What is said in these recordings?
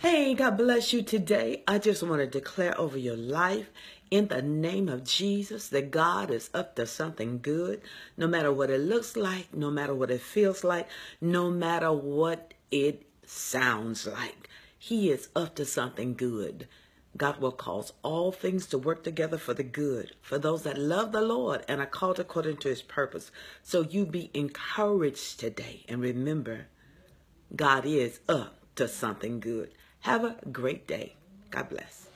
Hey, God bless you today. I just want to declare over your life in the name of Jesus that God is up to something good. No matter what it looks like, no matter what it feels like, no matter what it sounds like, He is up to something good. God will cause all things to work together for the good, for those that love the Lord and are called according to his purpose. So you be encouraged today and remember, God is up to something good. Have a great day. God bless.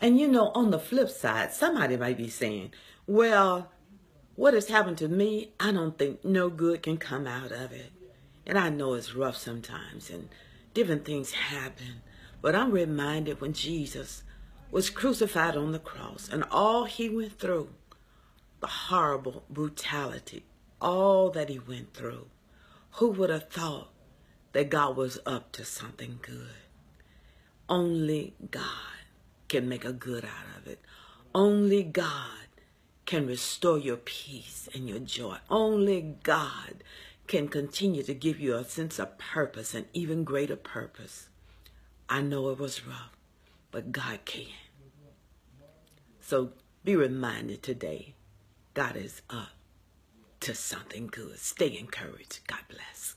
And you know, on the flip side, somebody might be saying, well, what has happened to me, I don't think no good can come out of it. And I know it's rough sometimes and different things happen. But I'm reminded when Jesus was crucified on the cross and all he went through, the horrible brutality, all that he went through. Who would have thought that God was up to something good. Only God can make a good out of it. Only God can restore your peace and your joy. Only God can continue to give you a sense of purpose and even greater purpose. I know it was rough, but God can. So be reminded today, God is up to something good. Stay encouraged. God bless.